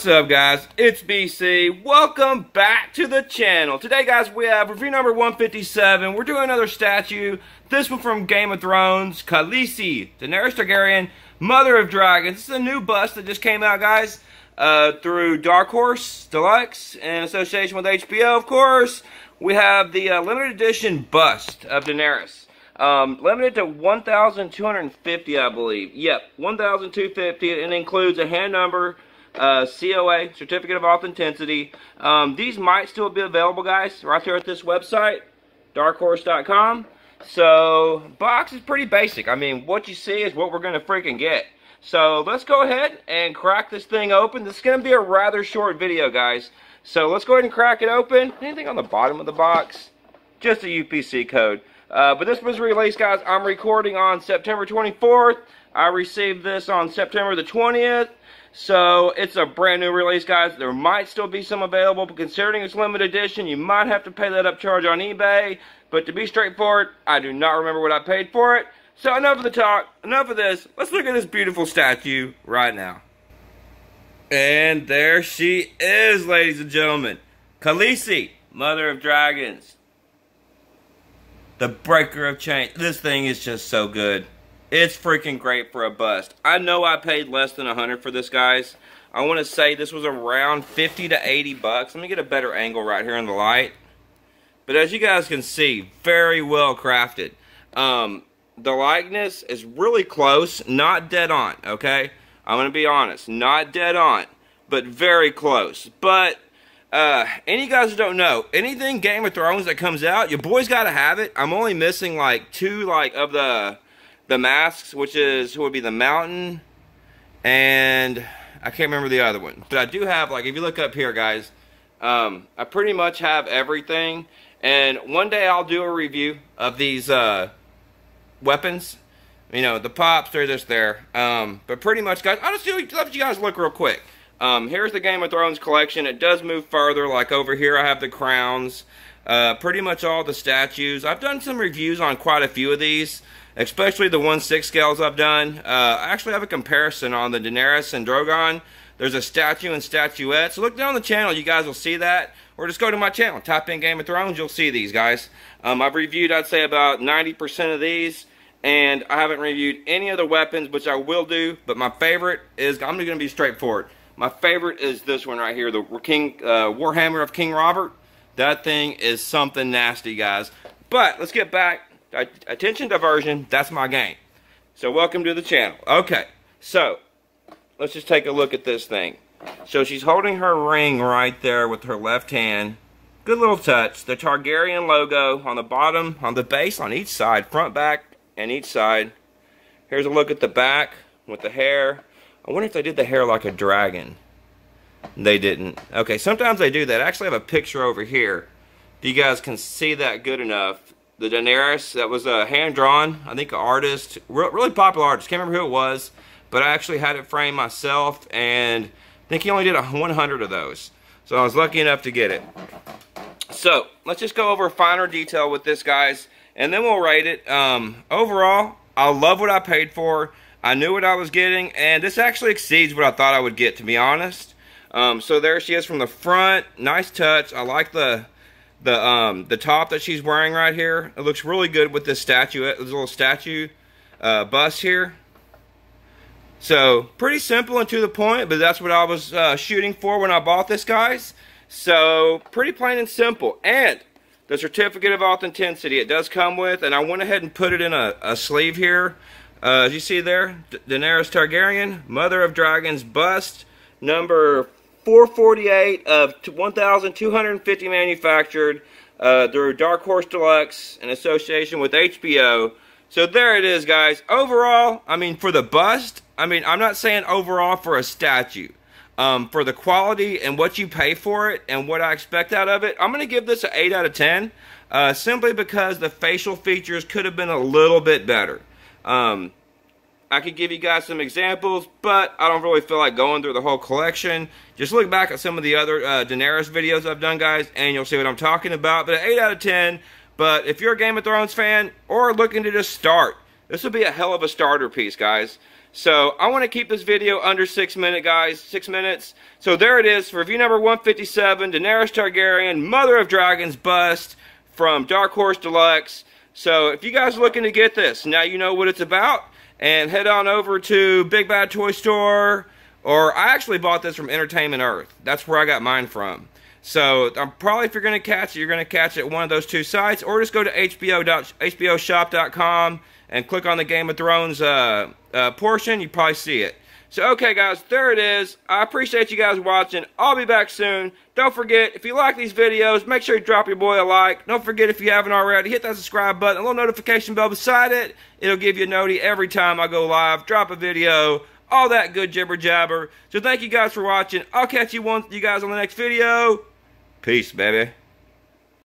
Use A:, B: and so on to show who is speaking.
A: What's up guys, it's BC. Welcome back to the channel. Today guys we have review number 157. We're doing another statue. This one from Game of Thrones, Khaleesi, Daenerys Targaryen, Mother of Dragons. This is a new bust that just came out guys. Uh, through Dark Horse Deluxe in association with HBO of course. We have the uh, limited edition bust of Daenerys. Um, limited to 1,250 I believe. Yep, 1,250 and includes a hand number uh, COA, Certificate of Authenticity. Um, these might still be available, guys, right there at this website, darkhorse.com. So, box is pretty basic. I mean, what you see is what we're going to freaking get. So, let's go ahead and crack this thing open. This is going to be a rather short video, guys. So, let's go ahead and crack it open. Anything on the bottom of the box? Just a UPC code. Uh, but this was released, guys. I'm recording on September 24th. I received this on September the 20th. So it's a brand new release, guys. There might still be some available, but considering it's limited edition, you might have to pay that upcharge on eBay. But to be straightforward, I do not remember what I paid for it. So enough of the talk, enough of this. Let's look at this beautiful statue right now. And there she is, ladies and gentlemen. Khaleesi, Mother of Dragons. The Breaker of Chains. This thing is just so good. It's freaking great for a bust. I know I paid less than 100 for this, guys. I want to say this was around 50 to 80 bucks. Let me get a better angle right here in the light. But as you guys can see, very well crafted. Um, the likeness is really close, not dead on, okay? I'm going to be honest, not dead on, but very close. But, uh, any guys who don't know, anything Game of Thrones that comes out, your boy's got to have it. I'm only missing, like, two, like, of the the masks, which is who would be the mountain, and I can't remember the other one. But I do have, like, if you look up here, guys, um, I pretty much have everything. And one day I'll do a review of these uh, weapons. You know, the pops, they're just there. Um, but pretty much, guys, I'll just let you guys look real quick. Um, here's the Game of Thrones collection. It does move further. Like over here, I have the crowns. Uh, pretty much all the statues. I've done some reviews on quite a few of these especially the 1-6 scales I've done. Uh, I actually have a comparison on the Daenerys and Drogon. There's a statue and statuette. So look down the channel, you guys will see that. Or just go to my channel, type in Game of Thrones, you'll see these guys. Um, I've reviewed, I'd say, about 90% of these. And I haven't reviewed any other weapons, which I will do. But my favorite is, I'm going to be straightforward. My favorite is this one right here, the King uh, Warhammer of King Robert. That thing is something nasty, guys. But let's get back attention diversion, that's my game. So welcome to the channel. Okay, so let's just take a look at this thing. So she's holding her ring right there with her left hand. Good little touch. The Targaryen logo on the bottom, on the base, on each side, front, back, and each side. Here's a look at the back with the hair. I wonder if they did the hair like a dragon. They didn't. Okay, sometimes they do that. I actually have a picture over here. If you guys can see that good enough the Daenerys. That was a hand-drawn, I think, an artist, really popular artist. Can't remember who it was, but I actually had it framed myself, and I think he only did a 100 of those. So I was lucky enough to get it. So let's just go over finer detail with this, guys, and then we'll rate it. Um, overall, I love what I paid for. I knew what I was getting, and this actually exceeds what I thought I would get, to be honest. Um, so there she is from the front. Nice touch. I like the the um the top that she's wearing right here it looks really good with this statue this little statue uh, bust here. So pretty simple and to the point but that's what I was uh, shooting for when I bought this guys. So pretty plain and simple. And the certificate of authenticity it does come with and I went ahead and put it in a, a sleeve here. Uh, as you see there Daenerys Targaryen mother of dragons bust number 448 of 1,250 manufactured uh, through Dark Horse Deluxe in association with HBO. So there it is, guys. Overall, I mean, for the bust, I mean, I'm not saying overall for a statue. Um, for the quality and what you pay for it and what I expect out of it, I'm going to give this an 8 out of 10. Uh, simply because the facial features could have been a little bit better. Um, I could give you guys some examples, but I don't really feel like going through the whole collection. Just look back at some of the other uh, Daenerys videos I've done, guys, and you'll see what I'm talking about. But 8 out of 10. But if you're a Game of Thrones fan or looking to just start, this would be a hell of a starter piece, guys. So I want to keep this video under six minutes, guys. Six minutes. So there it is for review number 157, Daenerys Targaryen, Mother of Dragons bust from Dark Horse Deluxe. So if you guys are looking to get this, now you know what it's about. And head on over to Big Bad Toy Store. Or I actually bought this from Entertainment Earth. That's where I got mine from. So um, probably if you're going to catch it, you're going to catch it at one of those two sites. Or just go to HBO. HBOshop.com and click on the Game of Thrones uh, uh, portion. You probably see it. So, okay, guys, there it is. I appreciate you guys watching. I'll be back soon. Don't forget, if you like these videos, make sure you drop your boy a like. Don't forget, if you haven't already, hit that subscribe button, a little notification bell beside it. It'll give you a noti every time I go live, drop a video, all that good jibber jabber. So, thank you guys for watching. I'll catch you, one, you guys on the next video. Peace, baby.